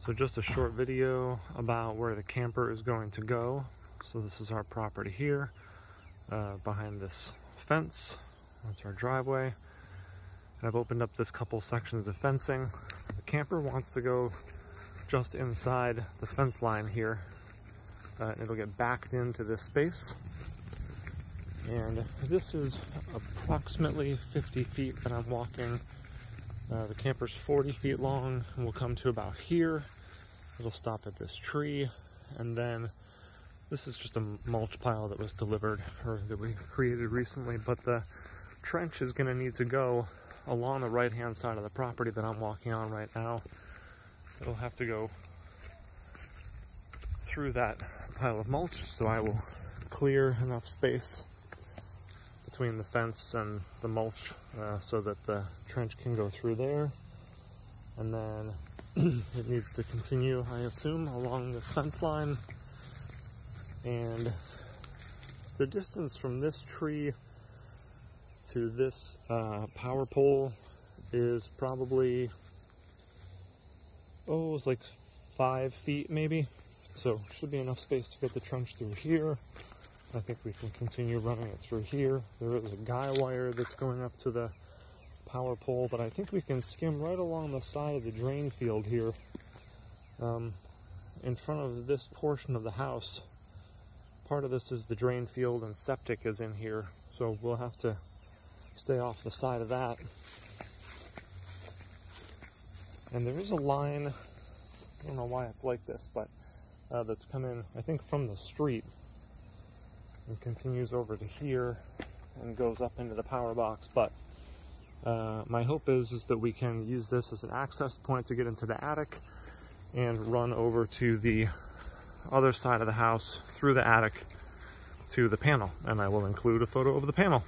So just a short video about where the camper is going to go. So this is our property here, uh, behind this fence. That's our driveway. And I've opened up this couple sections of fencing. The camper wants to go just inside the fence line here. Uh, it'll get backed into this space. And this is approximately 50 feet that I'm walking uh, the camper's 40 feet long and will come to about here. It'll stop at this tree and then this is just a mulch pile that was delivered or that we created recently, but the trench is gonna need to go along the right hand side of the property that I'm walking on right now. It'll have to go through that pile of mulch, so I will clear enough space between the fence and the mulch uh, so that the trench can go through there. And then it needs to continue, I assume, along this fence line. And the distance from this tree to this uh, power pole is probably, oh, it's like five feet maybe. So should be enough space to get the trench through here. I think we can continue running it through here. There is a guy wire that's going up to the power pole, but I think we can skim right along the side of the drain field here um, in front of this portion of the house. Part of this is the drain field and septic is in here, so we'll have to stay off the side of that. And there is a line, I don't know why it's like this, but uh, that's coming, I think, from the street and continues over to here and goes up into the power box. But uh, my hope is, is that we can use this as an access point to get into the attic and run over to the other side of the house through the attic to the panel. And I will include a photo of the panel.